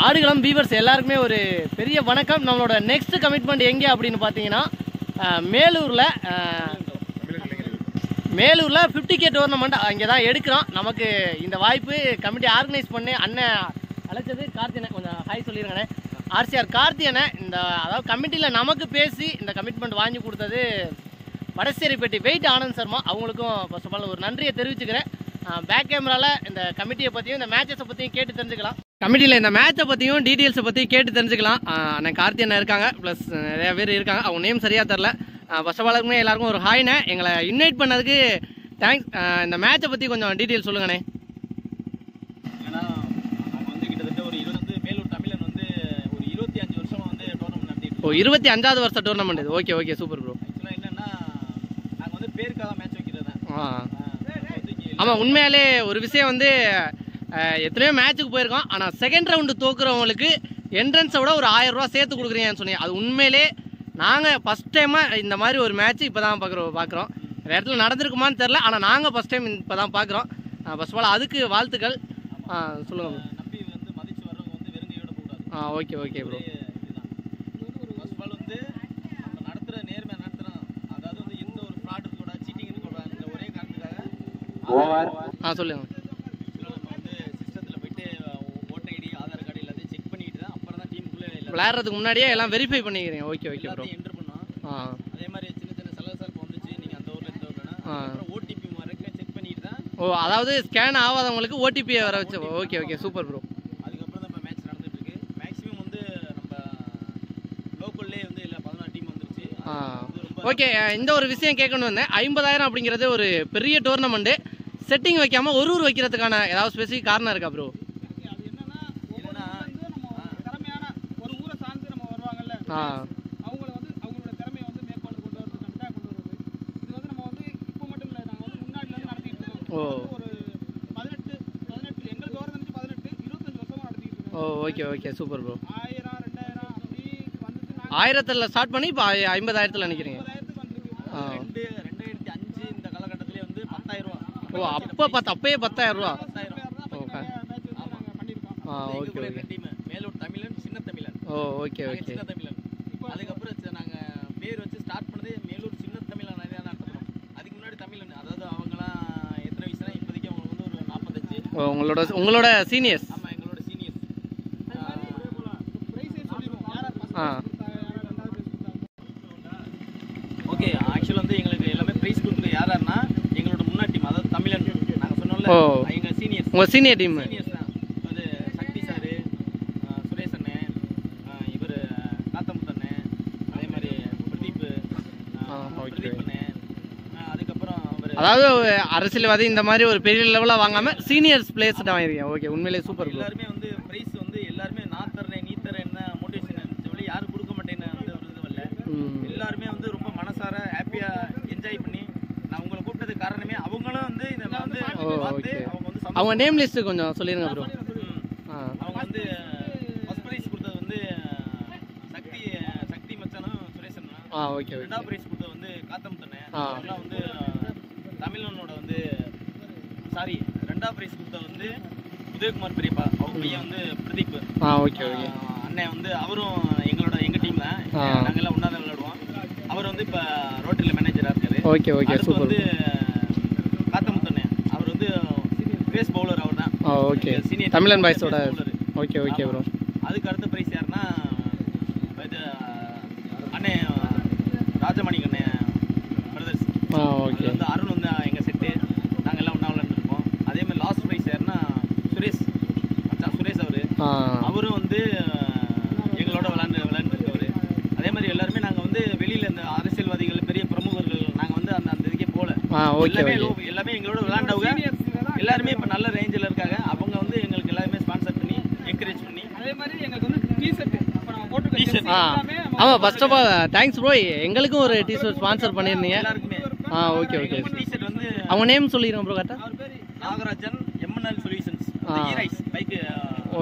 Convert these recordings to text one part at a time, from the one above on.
ஆடுகளம் beavers எல்லாருக்குமே ஒரு பெரிய வணக்கம். நம்மளோட நெக்ஸ்ட் கமிட்மெண்ட் எங்கே அப்படின்னு பார்த்தீங்கன்னா மேலூரில் மேலூரில் ஃபிஃப்டி கே டோர்னமெண்ட் அங்கே தான் எடுக்கிறோம். நமக்கு இந்த வாய்ப்பு கமிட்டி ஆர்கனைஸ் பண்ணி அண்ணன் அழைச்சது கார்த்தியனை. கொஞ்சம் ஹாய் சொல்லிருங்கண்ணே. ஆர்சிஆர் கார்த்தியனை இந்த அதாவது கமிட்டியில் நமக்கு பேசி இந்த கமிட்மெண்ட் வாங்கி கொடுத்தது வடசேரிப்பேட்டை வெயிட் ஆனந்த் சர்மா. அவங்களுக்கும் ஃபர்ஸ்ட் ஆஃப் ஆல் ஒரு நன்றியை தெரிவிச்சுக்கிறேன். பேக் கேமராவில் இந்த கமிட்டியை பற்றியும் இந்த மேட்சஸை பற்றியும் கேட்டு தெரிஞ்சுக்கலாம். கமிட்டியில் இந்த மேட்சை பற்றியும் டீட்டெயில்ஸை பற்றி கேட்டு தெரிஞ்சுக்கலாம். அண்ணன் கார்த்தி அண்ணன் இருக்காங்க. ப்ளஸ் நிறைய பேர் இருக்காங்க. அவங்க நேம் சரியாக தெரில ஃபர்ஸ்ட் ஆஃப் எல்லாருக்கும் ஒரு ஹாய்ண்ணே எங்களை இன்வைட் பண்ணதுக்கு தேங்க்ஸ் இந்த மேட்சை பற்றி கொஞ்சம் டீட்டெயில் சொல்லுங்கண்ணே. ஏன்னா வந்து கிட்டத்தட்ட ஒரு இருபது வந்து மேலூர் தமிழன் வந்து ஒரு இருபத்தி அஞ்சு வருஷமா வந்து டோர்னமெண்ட் நடத்திட்டு ஓ இருபத்தி அஞ்சாவது வருஷம் டோர்னமெண்ட் இது. ஓகே ஓகே சூப்பர் ப்ரோ ஆக்சுவலாக என்னன்னா நாங்கள் வந்து பேருக்காக மேட்ச் வைக்கிறது. தான் ஆமாம் உண்மையாலே ஒரு விஷயம் வந்து எத்தனையோ மேட்ச்சுக்கு போயிருக்கோம். ஆனால் செகண்ட் ரவுண்டு தோக்குறவங்களுக்கு என்ட்ரன்ஸை விட ஒரு ஆயிரம் ரூபா சேர்த்து கொடுக்குறீங்கன்னு சொன்னீங்க. அது உண்மையிலே நாங்கள் ஃபஸ்ட் டைமாக இந்த மாதிரி ஒரு மேட்ச் இப்போ தான் பார்க்குறோம் பார்க்குறோம் வேறு இடத்துல நடந்திருக்குமான்னு தெரில ஆனால் நாங்கள் ஃபஸ்ட் டைம் இப்போ தான் பார்க்குறோம் ஃபர்ஸ்ட் ஆஃப் ஆல் அதுக்கு வாழ்த்துக்கள். ஆ சொல்லுங்கள் ஆ ஓகே ஓகே ப்ரோ இதுதான். ஃபர்ஸ்ட் ஆஃப் ஆல் வந்து நம்ம நடத்துகிற நேர்மை நடத்துகிறோம் அதாவது வந்து எந்த ஒரு ஃப்ராட் இருக்கக்கூடாது சீட்டிங் இருக்கக்கூடாதுன்ற ஒரே காரணத்துக்காக ஆ சொல்லுங்கள் ஆக்சுவலாக நம்ம வந்து சிஸ்டத்தில் போயிட்டு ஓட்டை ஐடி ஆதார் கார்டு எல்லாத்தையும் செக் பண்ணிட்டு தான் அப்புறம் தான் டீமுக்குள்ளே எல்லாத்தையும் விளையாடுறதுக்கு முன்னாடியே எல்லாம் வெரிஃபை பண்ணிக்கிறீங்க. ஓகே ஓகே ப்ரோ என்ட்ரு பண்ணோம். ஆ. அதே மாதிரி சின்ன சின்ன சலசல் சலப்பு வந்துச்சு. நீங்கள் அந்த ஊரில் இந்த ஊர்லனா ஓடிபி வரைக்கும் செக் பண்ணிட்டு தான் ஓ அதாவது ஸ்கேன் ஆகாதவங்களுக்கு ஓடிபியை வர வச்சு ஓகே ஓகே சூப்பர் ப்ரோ அதுக்கப்புறம் தான் மேட்ச் நடந்துட்டு இருக்கு. மேக்ஸிமம் வந்து நம்ம லோக்கல்லே வந்து இல்லை பதினாறு டீம் வந்துருச்சு. ஓகே இந்த ஒரு விஷயம் கேட்கணும் வந்தேன். ஐம்பதாயிரம் அப்படிங்கிறது ஒரு பெரிய டோர்னமெண்ட்டு செட்டிங் வைக்காம ஒரு ஊர் வைக்கிறதுக்கான ஏதாவது ஸ்பெசிஃபிக் காரணம் இருக்கா ப்ரோ அது என்னன்னா என்னன்னா நம்ம திறமையான ஒரு ஊரை சார்ந்து நம்ம வருவாங்கல்ல ஆ அவங்கள வந்து அவங்களோட திறமையை வந்து மேற்கொண்டு கொண்டு வரதுக்காக கொண்டு வருது இது வந்து நம்ம வந்து இப்போ மட்டும் இல்லை நாங்கள் வந்து முன்னாடில இருந்து நடத்திட்டு இருக்கோம். ஒரு பதினெட்டு பதினெட்டு எங்களுக்கு விவரம் தெரிஞ்சு பதினெட்டு இருபத்தஞ்சு வருஷமா நடத்திட்டு இருக்கோம். ஓ ஓகே ஓகே சூப்பர் ப்ரோ. ஆயிரம் ரெண்டாயிரம் அப்படி நாங்கள் ஆயிரத்தில் ஸ்டார்ட் பண்ணி இப்போ ஐம்பதாயிரத்தில் நினைக்கிறீங்க? ரெண்டு ரெண்டாயிரத்தி அஞ்சு இந்த காலகட்டத்திலே வந்து பத்தாயிரம் ரூபா. ஓ அப்போ பத்து அப்பயே பத்தாயிரம் ரூபா. பத்தாயிரம் ஓகே ஓகே. மேலூர் தமிழன் சின்ன தமிழன். Oh okay okay. சின்ன தமிழன். அதுக்கப்புறம் சரி, நாங்க பேர் வச்சு ஸ்டார்ட் பண்ணதே மேலூர் சின்ன தமிழன் நிறைய நடத்துறோம் அதுக்கு முன்னாடி தமிழன் அதாவது அவங்கலாம் எத்தனை வயசுனா இப்போதைக்கு அவங்களுக்கு வந்து ஒரு நாற்பத்தஞ்சு உங்களோட உங்களோட சீனியர்ஸ் ஆமா எங்களோட சீனியர்ஸ் ஆ. ஓகே ஆக்சுவலாக வந்து எங்களுக்கு எல்லாமே ப்ரைஸ் கொடுக்குறது யார் யாருன்னா எங்களோட முன்னாடி டீம் அதாவது தமிழன். நாங்க சொன்னோம்ல ஓ. எங்க சீனியர்ஸ் உங்கள் சீனியர் டீம் சீனியர்ஸ் தான் அது சக்தி சாரு ஆ, சுரேஷ் அண்ணன் இவர் காத்தமுத்து அண்ணன் அதே மாதிரி பிரதீப் ஆ, ஆ, okay. பிரதீப் அண்ணன் ஆ, அதுக்கப்புறம் அதாவது அரசியல்வாதி இந்த மாதிரி ஒரு பெரிய லெவலில் வாங்காமல் சீனியர்ஸ் பிளேஸ்ட்டு வாங்கிருக்கீங்க. ஓகே உண்மையிலேயே சூப்பர் ப்ரோ எல்லாருமே வந்து ப்ரைஸ் வந்து எல்லாருமே நான் தர்றேன் நீ தரேன் என்ன மோட்டிவேஷன் சொல்லி யாரும் கொடுக்க மாட்டேன்னு வந்து ஒரு இது வரல. ம். எல்லாருமே வந்து ரொம்ப மனசார ஹாப்பியா என்ஜாய் பண்ணி நான் உங்களை கூப்பிட்டது காரணமே அவங்களும் வந்து இதை வந்து பார்த்து. அவங்க வந்து அவங்க நேம் லிஸ்ட்டு கொஞ்சம் சொல்லிடுங்க ப்ரோ அவங்க வந்து ஃபர்ஸ்ட் ப்ரைஸ் கொடுத்தது வந்து சக்தி சக்தி மச்சானும் சுரேஷனும் ஆ ஓகே ரெண்டாவது ப்ரைஸ் கொடுத்தது வந்து தமிழனோட வந்து சாரி ரெண்டாவது ப்ரைஸ் கொடுத்தது வந்து உதயகுமார் பெரியப்பா அவங்க பையன் வந்து பிரதீப். Okay okay. அண்ணன் வந்து அவரும் எங்களோட எங்க டீம் தான் ஆ. நாங்கெல்லாம் ஒன்றா தான் விளையாடுவோம். அவர் வந்து இப்போ ரோட்டரியில் மேனேஜராக இருக்காரு. Okay okay super. வந்து காத்தமுத்தண்ணே அவர் வந்து பேஸ் பவுலர் அவர் தான் ஓகே. சீனியர் தமிழன் பாய்ஸோட. ஓகே ஓகே ப்ரோ அதுக்கு அடுத்த பிரைஸ் யாருன்னா இது அண்ணே ராஜமணிக்கு அண்ணே ஓகே. வந்து அருண் வந்து எங்கள் செட்டு நாங்கள் எல்லாம் ஒன்றா விளையாண்டுருப்போம். அதே மாதிரி லாஸ்ட் ப்ரைஸ் யாருன்னா சுரேஷ். சுரேஷ் அவர். அவரும் வந்து எங்களோட விளையாண்டு விளையாண்டுருக்கவர். அதே மாதிரி எல்லாருமே நாங்கள் வந்து வெளியில் இந்த அரசியல்வாதிகள் பெரிய பிரமுகர்கள் நாங்கள் வந்து அந்த அந்த இதுக்கே போகல எல்லாமே எல்லாமே எங்களோட விளையாண்டவங்க. எல்லாருமே இப்போ நல்ல ரேஞ்சில் இருக்காங்க. அவங்க வந்து எங்களுக்கு எல்லாருமே ஸ்பான்சர் பண்ணி என்கரேஜ் பண்ணி. அதே மாதிரி எங்களுக்கு வந்து டிஷர்ட் அப்போ நம்ம போட்டு T-shirt. ஆ. ஆமாம் first of all thanks bro எங்களுக்கும் ஒரு டிஷர்ட் ஸ்பான்சர் பண்ணியிருந்தீங்க. ஆ ஓகே ஓகே டிஷர்ட் வந்து அவங்க நேம் சொல்லிடுங்க ப்ரோ கரெக்டாக அவர் பேர் நாகராஜன் எம்என்எல் சொல்யூஷன்ஸ். ஆ. ரைஸ் பைக்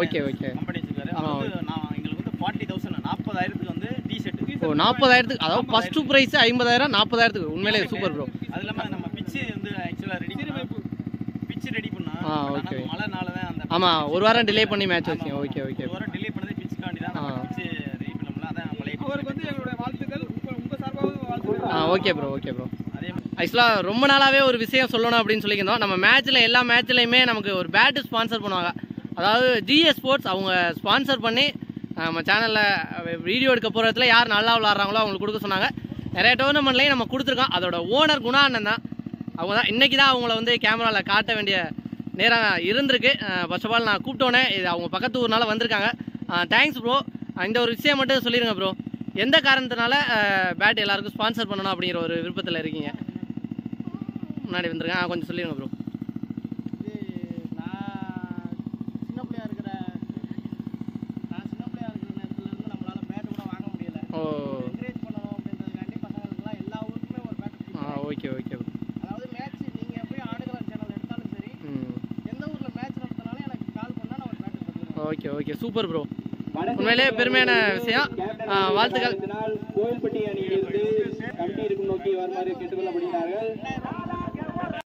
ஓகே ஓகே கம்பெனி வச்சிருக்காரு. அவர் வந்து நான் எங்களுக்கு வந்து ஃபார்ட்டி தௌசண்ட் நாற்பதாயிரத்துக்கு வந்து டிஷர்ட் ஓ நாற்பதாயிரத்துக்கு அதாவது ஃபர்ஸ்ட் ப்ரைஸ் ஐம்பதாயிரம் நாற்பதாயிரத்துக்கு. உண்மையிலேயே சூப்பர் ப்ரோ அது இல்லாமல் நம்ம பிச்சு வந்து ஆக்சுவலாக ரெடி பண்ண பிச்சு ரெடி பண்ணா ஆ ஓகே மழைனால தான் அந்த ஆமாம் ஒரு வாரம் டிலே பண்ணி மேட்ச் வச்சிங்க ஓகே ஓகே ஒரு வாரம் டிலே பண்ணதே பிச்சுக்காண்டி தான் நம்ம பிச்சு ரெடி பண்ணோம்ல அதான் பழைய pitch. அவருக்கு வந்து எங்களுடைய வாழ்த்துக்கள். உங்க உங்க சார்பாகவும் வாழ்த்துக்கள். ஆ ஓகே ப்ரோ ஓகே ப்ரோ ஆக்சுவலாக ரொம்ப நாளாகவே ஒரு விஷயம் சொல்லணும் அப்படின்னு சொல்லியிருந்தோம். நம்ம மேட்ச்சில் எல்லா மேட்ச்லையுமே நமக்கு ஒரு பேட்டு ஸ்பான்சர் பண்ணுவாங்க. அதாவது ஜிஎஸ் ஸ்போர்ட்ஸ் அவங்க ஸ்பான்சர் பண்ணி நம்ம சேனலில் வீடியோ எடுக்க போகிற இடத்துல யார் நல்லா விளாட்றாங்களோ அவங்களுக்கு கொடுக்க சொன்னாங்க. நிறைய டோர்னமெண்ட்லேயும் நம்ம கொடுத்துருக்கோம். அதோட ஓனர் குணா அண்ணன் தான். அவங்க தான். இன்றைக்கி தான் அவங்கள வந்து கேமராவில் காட்ட வேண்டிய நேரம் இருந்திருக்கு. ஃபர்ஸ்ட் ஆஃப் ஆல் நான் கூப்பிட்டோன்னே இது அவங்க பக்கத்து ஊர்னால வந்திருக்காங்க. தேங்க்ஸ் ப்ரோ இந்த ஒரு விஷயம் மட்டும் சொல்லிடுங்க ப்ரோ எந்த காரணத்தினால பேட் எல்லாருக்கும் ஸ்பான்சர் பண்ணணும் அப்படிங்கிற ஒரு விருப்பத்தில் இருக்கீங்க? முன்னாடி வந்துருங்க கொஞ்சம் சொல்லிடுங்க ப்ரோ இது நான் சின்ன பிள்ளையா இருக்கிற நான் சின்ன பிள்ளையா இருக்கிற நேரத்துல இருந்து நம்மளால பேட் கூட வாங்க முடியல. ஓ. என்கரேஜ் பண்ணணும் அப்படின்றதுக்காண்டி பசங்களுக்குலாம் எல்லா ஊருக்குமே ஒரு பேட் ஆ ஓகே ஓகே ப்ரோ அதாவது மேட்ச் நீங்க போய் ஆடுகளம் சேனல் எடுத்தாலும் சரி எந்த ஊர்ல மேட்ச் நடத்தினாலும் எனக்கு கால் பண்ணா நான் ஒரு தந்துடுவேன் ஓகே ஓகே சூப்பர் ப்ரோ உண்மையிலேயே பெருமையான விஷயம். வாழ்த்துக்கள். கோயில்பட்டி அணியிலிருந்து கமிட்டி இருக்கும் நோக்கி வருமாறு கேட்டுக்கொள்ளப்படுகிறார்கள்.